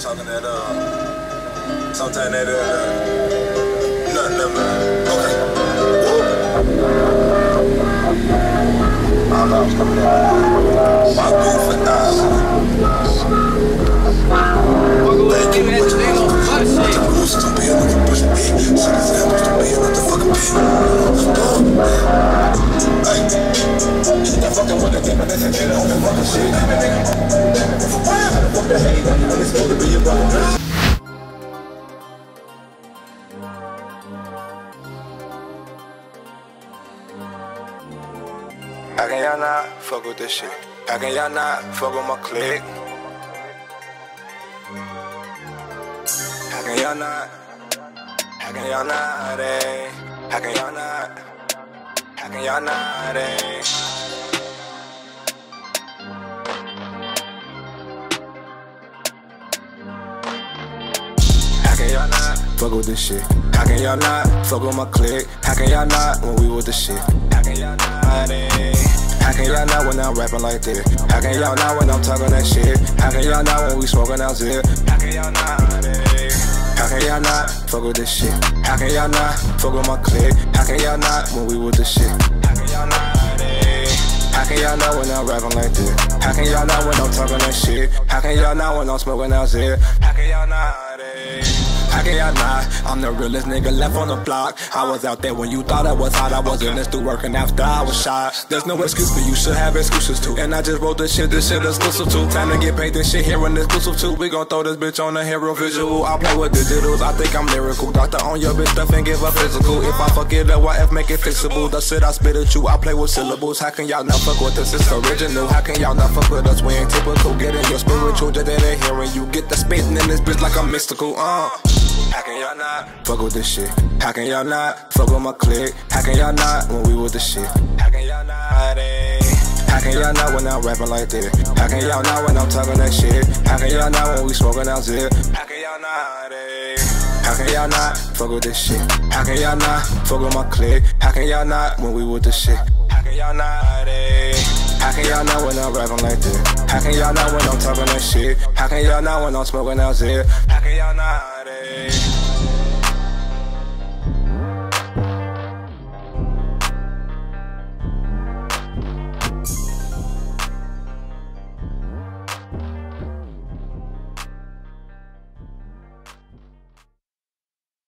talking that, uh, sometime that, uh, nothing, nothing. Okay. There. My goofy eyes. How can y'all not fuck with this shit? How can y'all not fuck with my clique? How can y'all not? How can y'all not? Eh? How can y'all not? How can y'all not? Can y'all not fuck with this shit? How can y'all not fuck with my clique? How can y'all not when we with the shit? How can y'all not? Eh? How can y'all not when I'm rapping like this? How can y'all not when I'm talking that shit? How can y'all not when we smoking out zip? How can y'all not? Eh? How can y'all not fuck with this shit? How can y'all not fuck with my clique? How can y'all not when we with the shit? How can y'all not? Eh? How can y'all not when I'm rapping like this? How can y'all not when I'm talking that shit? How can y'all not when I'm smoking out zip? How can y'all not? I'm the realest nigga left on the block. I was out there when you thought I was hot. I was in this through working after I was shot. There's no excuse, but you should have excuses too. And I just wrote this shit, this shit exclusive too. Time to get paid, this shit here and exclusive too. We gon' throw this bitch on a HellReil visual. I play with digitals, I think I'm lyrical. Doctor on your bitch stuff and give up physical. If I fuck it up, YF make it fixable. The shit I spit at you, I play with syllables. How can y'all not fuck with this? It's original. How can y'all not fuck with us? We ain't typical. Get in your spiritual, just that hearing you. Get the spitting in this bitch like I'm mystical. Uh. How can y'all not fuck with this shit? How can y'all not fuck with my clique? How can y'all not when we with the shit? How can y'all not? Eh? How can y'all not when I'm rapping like this? How can y'all not when I'm talking that shit? How can y'all not when we smoking out zip? How can y'all not? Eh? How can y'all not fuck with this shit? How can y'all not fuck with my clique? How can y'all not when we with the shit? How can y'all not? Eh? How can y'all not when I'm rapping like this? How can y'all not when I'm talking that shit? How can y'all not when I'm smoking out zip? How can y'all not? Eh?